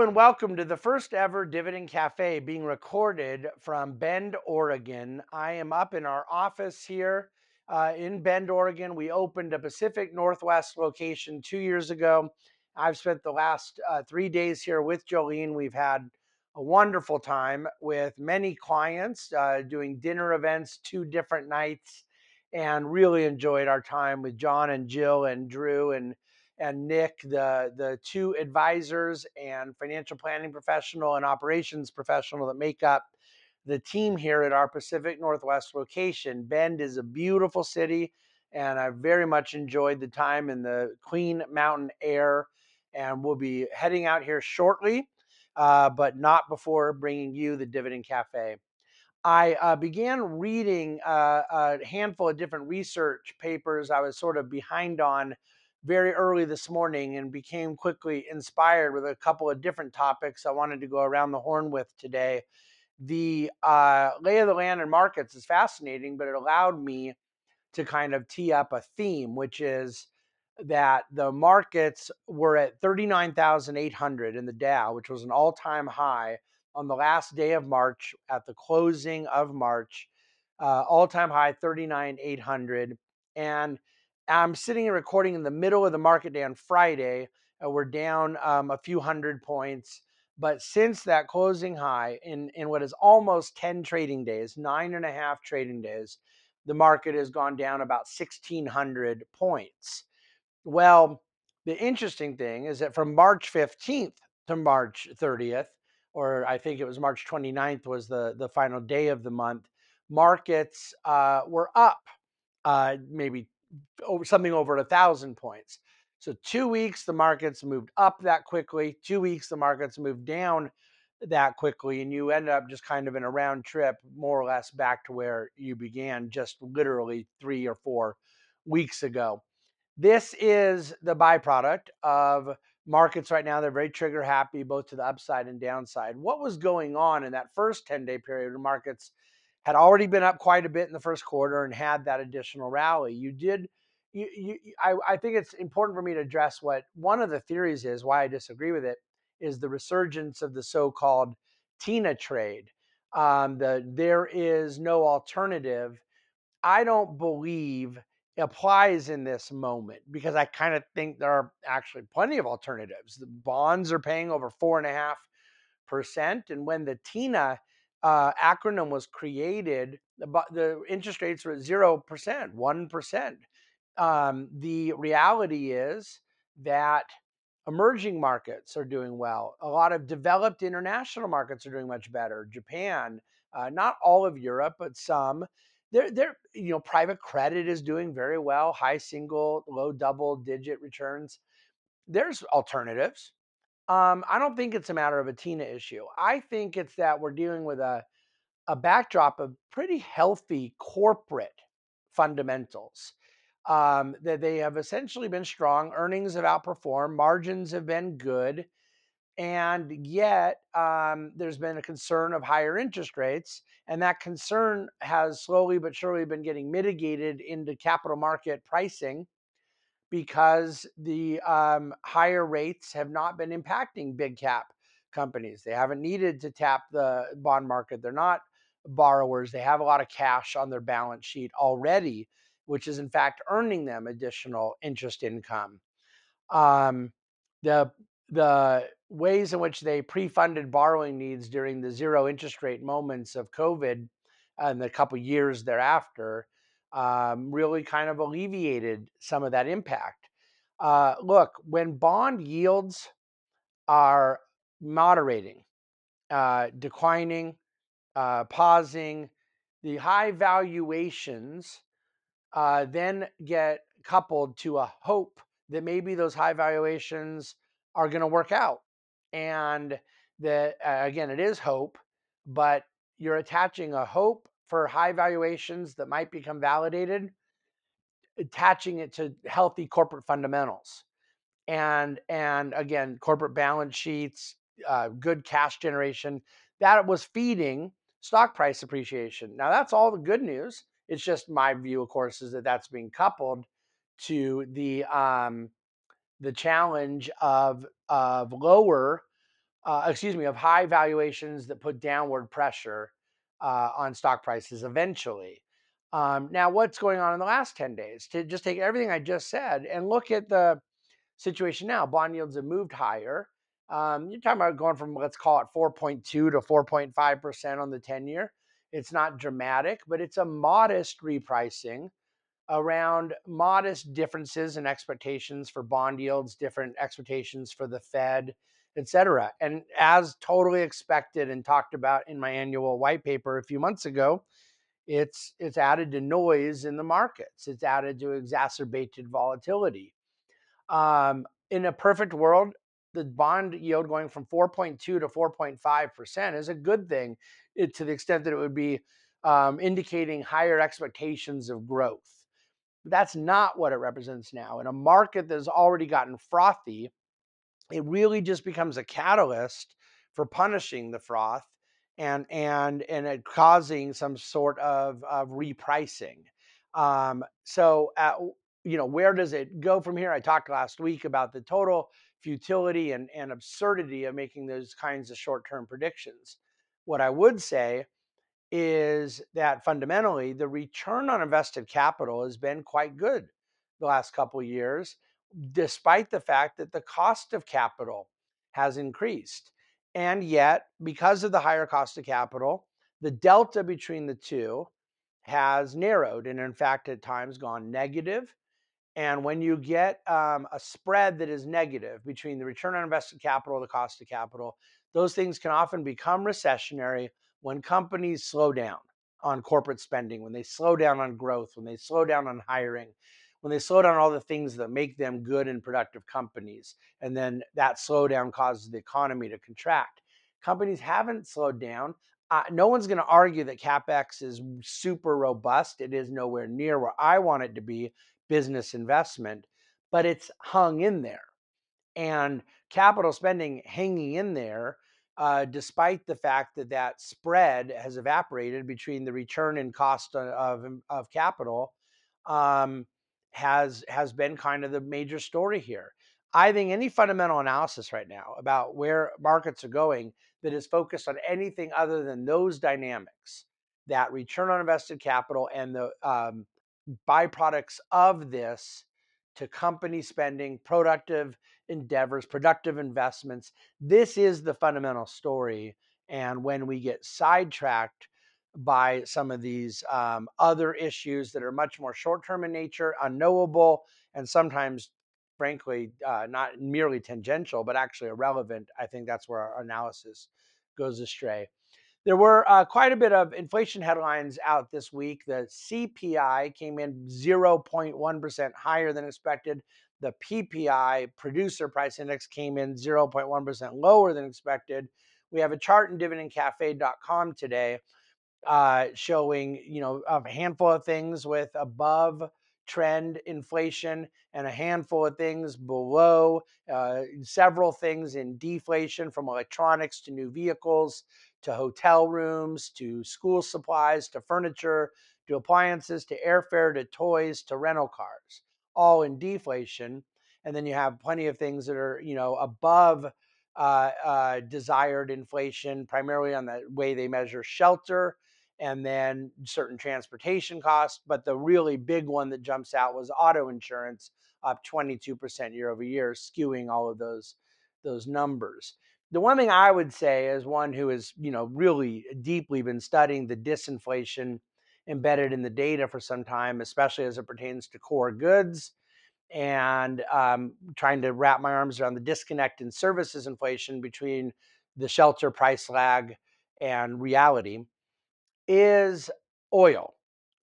And welcome to the first ever Dividend Cafe being recorded from Bend, Oregon. I am up in our office here uh, in Bend, Oregon. We opened a Pacific Northwest location two years ago. I've spent the last uh, three days here with Jolene. We've had a wonderful time with many clients uh, doing dinner events two different nights and really enjoyed our time with John and Jill and Drew and and Nick, the the two advisors and financial planning professional and operations professional that make up the team here at our Pacific Northwest location. Bend is a beautiful city, and I very much enjoyed the time in the clean mountain air. And we'll be heading out here shortly, uh, but not before bringing you the Dividend Cafe. I uh, began reading uh, a handful of different research papers I was sort of behind on very early this morning and became quickly inspired with a couple of different topics I wanted to go around the horn with today. The uh, lay of the land and markets is fascinating, but it allowed me to kind of tee up a theme, which is that the markets were at 39,800 in the Dow, which was an all time high on the last day of March at the closing of March, uh, all time high 39,800. And I'm sitting and recording in the middle of the market day on Friday. Uh, we're down um, a few hundred points. But since that closing high in, in what is almost 10 trading days, nine and a half trading days, the market has gone down about 1,600 points. Well, the interesting thing is that from March 15th to March 30th, or I think it was March 29th was the, the final day of the month, markets uh, were up uh, maybe over something over a thousand points. So two weeks the markets moved up that quickly. Two weeks the markets moved down that quickly, and you end up just kind of in a round trip, more or less back to where you began just literally three or four weeks ago. This is the byproduct of markets right now. They're very trigger happy, both to the upside and downside. What was going on in that first 10 day period of markets had already been up quite a bit in the first quarter and had that additional rally. You did, you, you, I, I think it's important for me to address what one of the theories is, why I disagree with it, is the resurgence of the so called TINA trade. Um, the there is no alternative. I don't believe applies in this moment because I kind of think there are actually plenty of alternatives. The bonds are paying over four and a half percent, and when the TINA uh, acronym was created, the, the interest rates were percent, one percent. Um, the reality is that emerging markets are doing well. A lot of developed international markets are doing much better. Japan, uh, not all of Europe, but some. They're, they're, you know, private credit is doing very well, high single, low double digit returns. There's alternatives. Um, I don't think it's a matter of a Tina issue. I think it's that we're dealing with a, a backdrop of pretty healthy corporate fundamentals. Um, that they have essentially been strong. Earnings have outperformed, margins have been good. And yet, um, there's been a concern of higher interest rates. And that concern has slowly but surely been getting mitigated into capital market pricing because the um, higher rates have not been impacting big cap companies. They haven't needed to tap the bond market. They're not borrowers. They have a lot of cash on their balance sheet already, which is in fact earning them additional interest income. Um, the the ways in which they pre-funded borrowing needs during the zero interest rate moments of COVID and the couple years thereafter um, really kind of alleviated some of that impact. Uh, look, when bond yields are moderating, uh, declining, uh, pausing, the high valuations uh, then get coupled to a hope that maybe those high valuations are going to work out. And that, again, it is hope, but you're attaching a hope for high valuations that might become validated, attaching it to healthy corporate fundamentals. And and again, corporate balance sheets, uh, good cash generation, that was feeding stock price appreciation. Now that's all the good news. It's just my view, of course, is that that's being coupled to the um, the challenge of of lower uh, excuse me, of high valuations that put downward pressure uh, on stock prices eventually. Um, now, what's going on in the last 10 days? To just take everything I just said and look at the situation now. Bond yields have moved higher. Um, you're talking about going from, let's call it 4.2 to 4.5% on the 10 year. It's not dramatic, but it's a modest repricing around modest differences in expectations for bond yields, different expectations for the Fed, et cetera. And as totally expected and talked about in my annual white paper a few months ago, it's it's added to noise in the markets. It's added to exacerbated volatility. Um, in a perfect world, the bond yield going from 4.2 to 4.5% is a good thing it, to the extent that it would be um, indicating higher expectations of growth. But That's not what it represents now. In a market that has already gotten frothy, it really just becomes a catalyst for punishing the froth and and and it causing some sort of, of repricing. Um, so, at, you know, where does it go from here? I talked last week about the total futility and, and absurdity of making those kinds of short-term predictions. What I would say is that fundamentally the return on invested capital has been quite good the last couple of years despite the fact that the cost of capital has increased and yet because of the higher cost of capital the delta between the two has narrowed and in fact at times gone negative. and when you get um, a spread that is negative between the return on invested capital and the cost of capital, those things can often become recessionary when companies slow down on corporate spending, when they slow down on growth, when they slow down on hiring, when they slow down all the things that make them good and productive companies. And then that slowdown causes the economy to contract. Companies haven't slowed down. Uh, no one's going to argue that capex is super robust. It is nowhere near where I want it to be business investment, but it's hung in there. And capital spending hanging in there, uh, despite the fact that that spread has evaporated between the return and cost of, of capital, um, has has been kind of the major story here. I think any fundamental analysis right now about where markets are going that is focused on anything other than those dynamics, that return on invested capital and the um, byproducts of this to company spending, productive endeavors, productive investments. This is the fundamental story. And when we get sidetracked by some of these um, other issues that are much more short term in nature, unknowable, and sometimes, frankly, uh, not merely tangential, but actually irrelevant, I think that's where our analysis goes astray. There were uh, quite a bit of inflation headlines out this week. The CPI came in 0.1% higher than expected. The PPI, Producer Price Index, came in 0.1% lower than expected. We have a chart in dividendcafe.com today uh, showing, you know, a handful of things with above trend inflation and a handful of things below, uh, several things in deflation from electronics to new vehicles to hotel rooms to school supplies to furniture to appliances to airfare to toys to rental cars, all in deflation. And then you have plenty of things that are, you know, above uh, uh, desired inflation, primarily on the way they measure shelter and then certain transportation costs. But the really big one that jumps out was auto insurance, up 22% year over year, skewing all of those those numbers. The one thing I would say, as one who has you know really deeply been studying the disinflation embedded in the data for some time, especially as it pertains to core goods, and um, trying to wrap my arms around the disconnect in services inflation between the shelter price lag and reality is oil.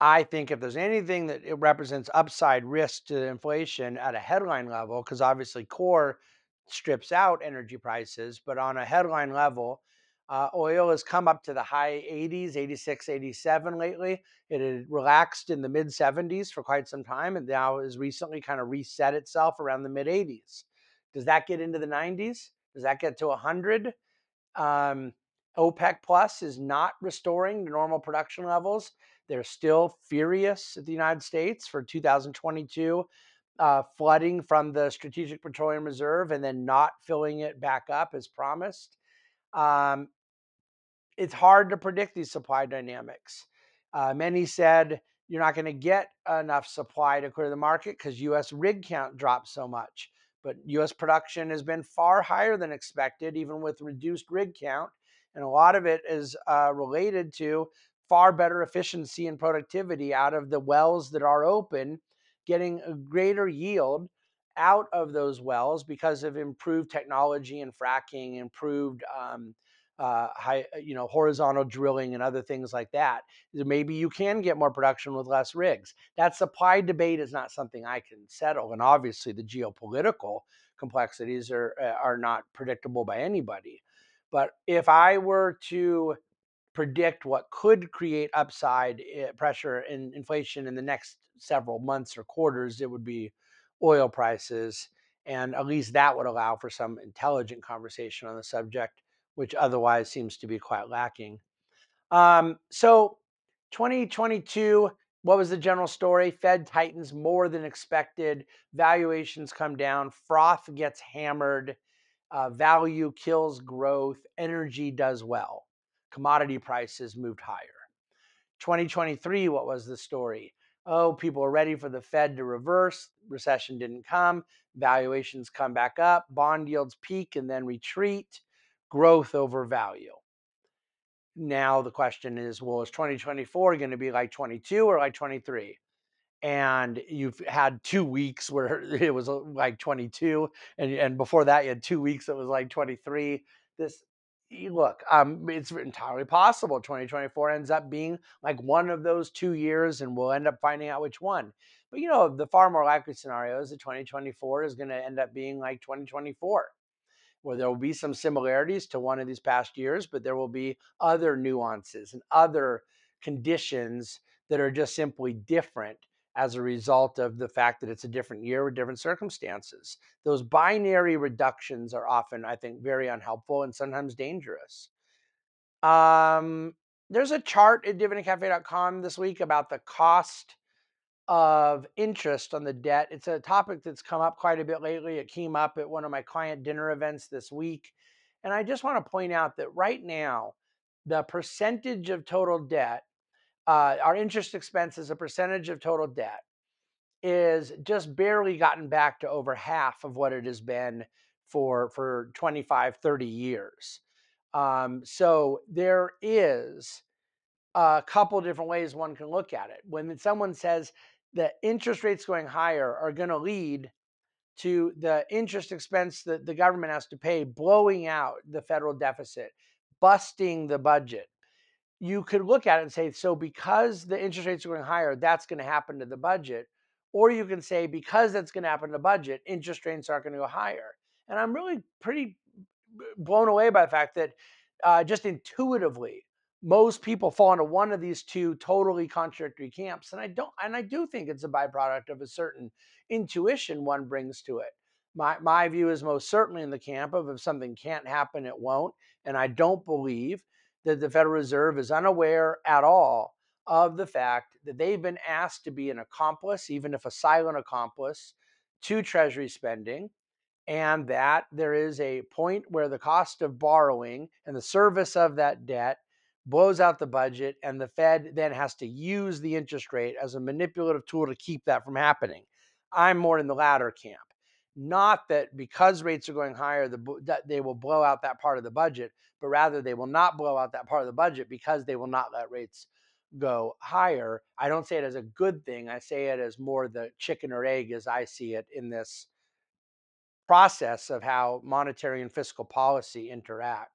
I think if there's anything that it represents upside risk to inflation at a headline level, because obviously core strips out energy prices, but on a headline level, uh, oil has come up to the high 80s, 86, 87 lately. It had relaxed in the mid 70s for quite some time and now has recently kind of reset itself around the mid 80s. Does that get into the 90s? Does that get to 100? Um, OPEC Plus is not restoring to normal production levels. They're still furious at the United States for 2022 uh, flooding from the Strategic Petroleum Reserve and then not filling it back up as promised. Um, it's hard to predict these supply dynamics. Uh, many said you're not going to get enough supply to clear the market because U.S. rig count dropped so much. But U.S. production has been far higher than expected, even with reduced rig count. And a lot of it is uh, related to far better efficiency and productivity out of the wells that are open, getting a greater yield out of those wells because of improved technology and fracking, improved um, uh, high, uh, you know, horizontal drilling and other things like that. Maybe you can get more production with less rigs. That supply debate is not something I can settle, and obviously the geopolitical complexities are uh, are not predictable by anybody. But if I were to predict what could create upside eh, pressure in inflation in the next several months or quarters, it would be oil prices. And at least that would allow for some intelligent conversation on the subject which otherwise seems to be quite lacking. Um, so 2022, what was the general story? Fed tightens more than expected. Valuations come down. Froth gets hammered. Uh, value kills growth. Energy does well. Commodity prices moved higher. 2023, what was the story? Oh, people are ready for the Fed to reverse. Recession didn't come. Valuations come back up. Bond yields peak and then retreat growth over value. Now the question is, well, is 2024 going to be like 22 or like 23? And you've had two weeks where it was uh, like 22, and and before that you had two weeks that was like 23. This look, um, it's entirely possible 2024 ends up being like one of those two years, and we'll end up finding out which one. But you know, the far more likely scenario is that 2024 is going to end up being like 2024 where there will be some similarities to one of these past years, but there will be other nuances and other conditions that are just simply different as a result of the fact that it's a different year with different circumstances. Those binary reductions are often, I think, very unhelpful and sometimes dangerous. Um, there's a chart at dividendcafe.com this week about the cost of interest on the debt. It's a topic that's come up quite a bit lately. It came up at one of my client dinner events this week. And I just want to point out that right now, the percentage of total debt, uh, our interest expense as a percentage of total debt, is just barely gotten back to over half of what it has been for, for 25, 30 years. Um, so there is a couple different ways one can look at it. When someone says the interest rates going higher are going to lead to the interest expense that the government has to pay blowing out the federal deficit, busting the budget. You could look at it and say, so because the interest rates are going higher, that's going to happen to the budget. Or you can say, because that's going to happen to the budget, interest rates aren't going to go higher. And I'm really pretty blown away by the fact that uh, just intuitively, most people fall into one of these two totally contradictory camps and i don't and i do think it's a byproduct of a certain intuition one brings to it my my view is most certainly in the camp of if something can't happen it won't and i don't believe that the federal reserve is unaware at all of the fact that they've been asked to be an accomplice even if a silent accomplice to treasury spending and that there is a point where the cost of borrowing and the service of that debt blows out the budget, and the Fed then has to use the interest rate as a manipulative tool to keep that from happening. I'm more in the latter camp. Not that because rates are going higher, the, that they will blow out that part of the budget, but rather they will not blow out that part of the budget because they will not let rates go higher. I don't say it as a good thing. I say it as more the chicken or egg as I see it in this process of how monetary and fiscal policy interact.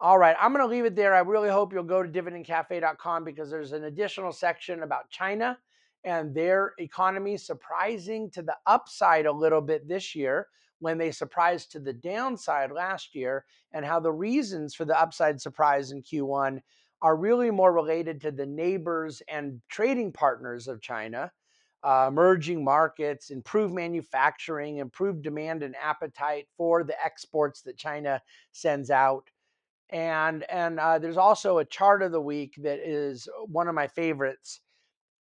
All right, I'm going to leave it there. I really hope you'll go to dividendcafe.com because there's an additional section about China and their economy surprising to the upside a little bit this year when they surprised to the downside last year, and how the reasons for the upside surprise in Q1 are really more related to the neighbors and trading partners of China, uh, emerging markets, improved manufacturing, improved demand and appetite for the exports that China sends out. And and uh, there's also a chart of the week that is one of my favorites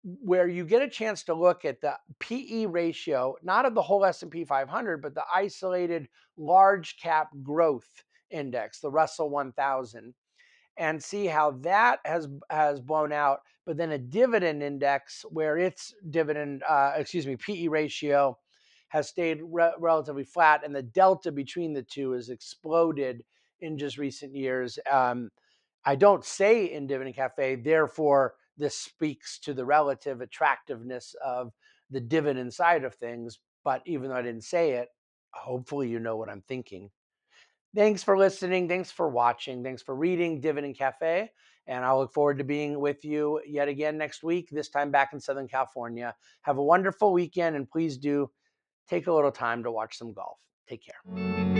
where you get a chance to look at the PE ratio, not of the whole S&P 500, but the isolated large cap growth index, the Russell 1000, and see how that has has blown out. But then a dividend index where its dividend, uh, excuse me, PE ratio has stayed re- relatively flat, and the delta between the two has exploded in just recent years. Um, I don't say in Dividend Cafe, therefore, this speaks to the relative attractiveness of the dividend side of things. But even though I didn't say it, hopefully you know what I'm thinking. Thanks for listening. Thanks for watching. Thanks for reading Dividend Cafe. And I look forward to being with you yet again next week, this time back in Southern California. Have a wonderful weekend and please do take a little time to watch some golf. Take care.